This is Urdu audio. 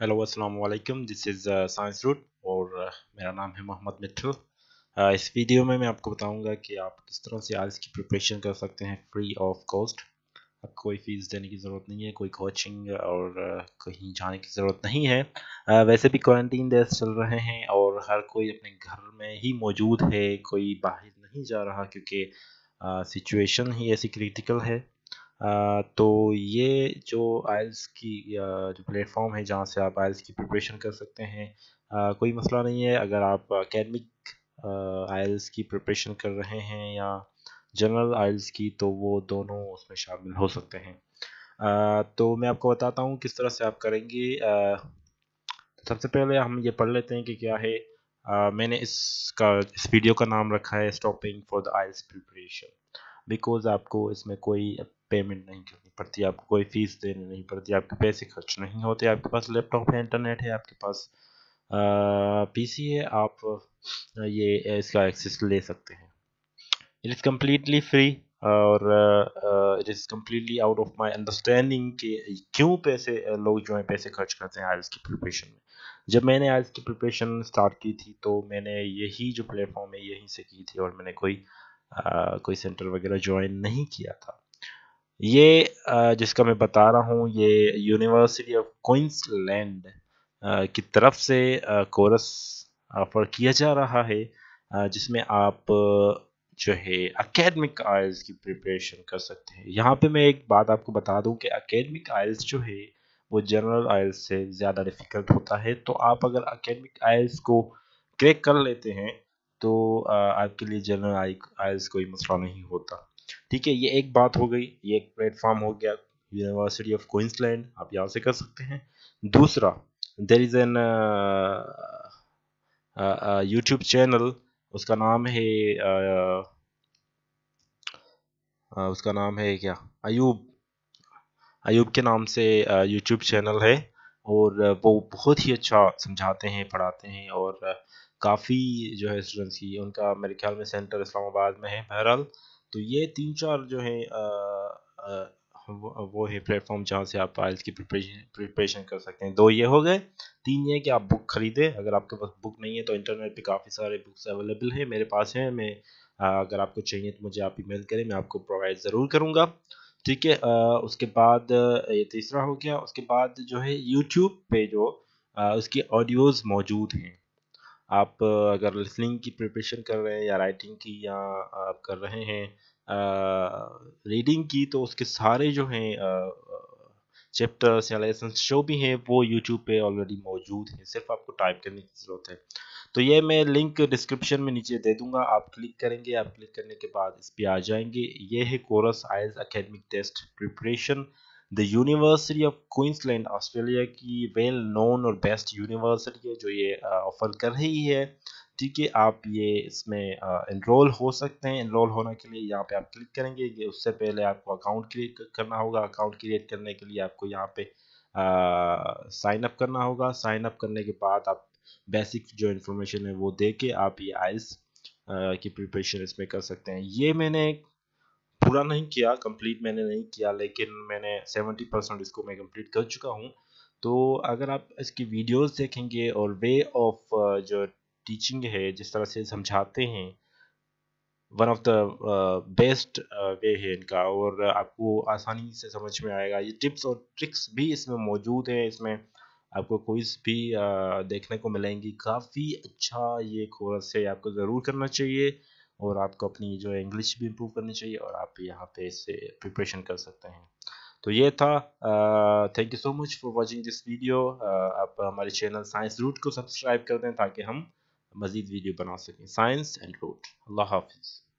ہیلو السلام علیکم دس از سائنس روٹ اور uh, میرا نام ہے محمد مٹھل uh, اس ویڈیو میں میں آپ کو بتاؤں گا کہ آپ کس طرح سے آئلس کی پریپریشن کر سکتے ہیں فری آف کاسٹ آپ کوئی فیس دینے کی ضرورت نہیں ہے، کوئی کوچنگ اور uh, کہیں جانے کی ضرورت نہیں ہے. ویسے بھی کوارنٹین دیس چل رہے ہیں اور ہر کوئی اپنے گھر میں ہی موجود ہے، کوئی باہر نہیں جا رہا کیونکہ سچویشن ہی ایسی کریٹیکل ہے. تو یہ جو آئلس کی جو پلیٹ فارم ہے جہاں سے آپ آئلس کی پریپریشن کر سکتے ہیں کوئی مسئلہ نہیں ہے۔ اگر آپ اکیڈمک آئلس کی پریپریشن کر رہے ہیں یا جنرل آئلس کی، تو وہ دونوں اس میں شامل ہو سکتے ہیں۔ تو میں آپ کو بتاتا ہوں کس طرح سے آپ کریں گے۔ سب سے پہلے ہم یہ پڑھ لیتے ہیں کہ کیا ہے۔ میں نے اس کا، اس ویڈیو کا نام رکھا ہے stopping for the IELTS preparation because آپ کو اس میں کوئی پیمنٹ نہیں کرنی پڑتی، آپ کو کوئی فیس دینی نہیں پڑتی، آپ کے پیسے خرچ نہیں ہوتے، آپ کے پاس لیپ ٹاپ ہے انٹرنیٹ ہے، آپ کے پاس پی سی ہے، آپ یہ اس کا ایکسس لے سکتے ہیں۔ اٹ از کمپلیٹلی فری اور it is completely out of my understanding کہ کیوں پیسے لوگ جو ہیں پیسے خرچ کرتے ہیں آئلس کی پریپریشن میں۔ جب میں نے آئلس کی پریپریشن اسٹارٹ کی تھی تو میں نے یہی جو پلیٹ فارم ہے یہیں سے کی تھی اور میں نے کوئی کوئی سینٹر وغیرہ جوائن نہیں کیا تھا۔ یہ جس کا میں بتا رہا ہوں، یہ یونیورسٹی آف کوئنس لینڈ کی طرف سے کورس آفر کیا جا رہا ہے جس میں آپ جو ہے اکیڈمک آئلز کی پریپریشن کر سکتے ہیں۔ یہاں پہ میں ایک بات آپ کو بتا دوں کہ اکیڈمک آئلز جو ہے، وہ جنرل آئلز سے زیادہ ڈیفیکلٹ ہوتا ہے۔ تو آپ اگر اکیڈمک آئلز کو کریک کر لیتے ہیں، تو آپ کے لیے جنرل آئلز کوئی مسئلہ نہیں ہوتا۔ ٹھیک ہے، یہ ایک بات ہو گئی، یہ ایک پلیٹ فارم ہو گیا یونیورسٹی آف کوئنسلینڈ آپ یہاں سے کر سکتے ہیں۔ دوسرا there is an YouTube channel اس کا نام ہے اس کا نام ہے کیا؟ ایوب ایوب کے نام سے یوٹیوب چینل ہے۔ اور وہ بہت ہی اچھا سمجھاتے ہیں، پڑھاتے ہیں اور کافی جو ہے اسٹوڈنٹس کی ان کا میرے خیال میں سینٹر اسلام آباد میں ہے بہرحال۔ تو یہ تین چار جو ہیں وہ ہے پلیٹ فارم جہاں سے آپ آئلس کی پریپریشن کر سکتے ہیں۔ دو یہ ہو گئے۔ تین یہ کہ آپ بک خریدیں۔ اگر آپ کے پاس بک نہیں ہے تو انٹرنیٹ پہ کافی سارے بکس اویلیبل ہیں۔ میرے پاس ہیں۔ میں اگر آپ کو چاہیے تو مجھے آپ ای میل کریں، میں آپ کو پرووائڈ ضرور کروں گا۔ ٹھیک ہے اس کے بعد یہ تیسرا ہو گیا۔ اس کے بعد جو ہے یوٹیوب پہ جو اس کی آڈیوز موجود ہیں۔ آپ اگر لسننگ کی پریپریشن کر رہے ہیں یا رائٹنگ کی یا آپ کر رہے ہیں ریڈنگ کی، تو اس کے سارے جو ہیں چیپٹرس یا لیسنس جو بھی ہیں، وہ یوٹیوب پہ آلریڈی موجود ہیں۔ صرف آپ کو ٹائپ کرنے کی ضرورت ہے۔ تو یہ میں لنک ڈسکرپشن میں نیچے دے دوں گا۔ آپ کلک کریں گے، آپ کلک کرنے کے بعد اس پہ آ جائیں گے۔ یہ ہے course eyes academic test preparation the University of Queensland Australia کی ویل نون اور بیسٹ یونیورسٹی ہے جو یہ آفر کر رہی ہے۔ ٹھیک ہے، آپ یہ اس میں انرول ہو سکتے ہیں۔ انرول ہونے کے لیے یہاں پہ آپ کلک کریں گے۔ یہ اس سے پہلے آپ کو اکاؤنٹ کریٹ کرنا ہوگا۔ اکاؤنٹ کریٹ کرنے کے لیے آپ کو یہاں پہ سائن اپ کرنا ہوگا۔ سائن اپ کرنے کے بعد آپ بیسک جو انفارمیشن ہے وہ دے کے آپ یہ آئلس کی پریپریشن اس میں کر سکتے ہیں۔ یہ میں نے ایک پورا نہیں کیا کمپلیٹ میں نے نہیں کیا، لیکن میں نے سیونٹی پرسنٹ اس کو میں کمپلیٹ کر چکا ہوں۔ تو اگر آپ اس کی ویڈیوز دیکھیں گے اور وے آف جو ٹیچنگ ہے، جس طرح سے سمجھاتے ہیں one of the best way ہے ان کا۔ اور آپ کو آسانی سے سمجھ میں آئے گا۔ یہ ٹپس اور ٹرکس بھی اس میں موجود ہیں۔ اس میں آپ کو کوئز بھی دیکھنے کو ملیں گی۔ کافی اچھا یہ کورس ہے، آپ کو ضرور کرنا چاہیے۔ اور آپ کو اپنی جو ہے انگلش بھی امپروو کرنی چاہیے اور آپ یہاں پہ اس سے پریپریشن کر سکتے ہیں۔ تو یہ تھا thank you so much for watching this video آپ ہمارے چینل سائنس روٹ کو سبسکرائب کر دیں تاکہ ہم مزید ویڈیو بنا سکیں۔ سائنس اینڈ روٹ اللہ حافظ۔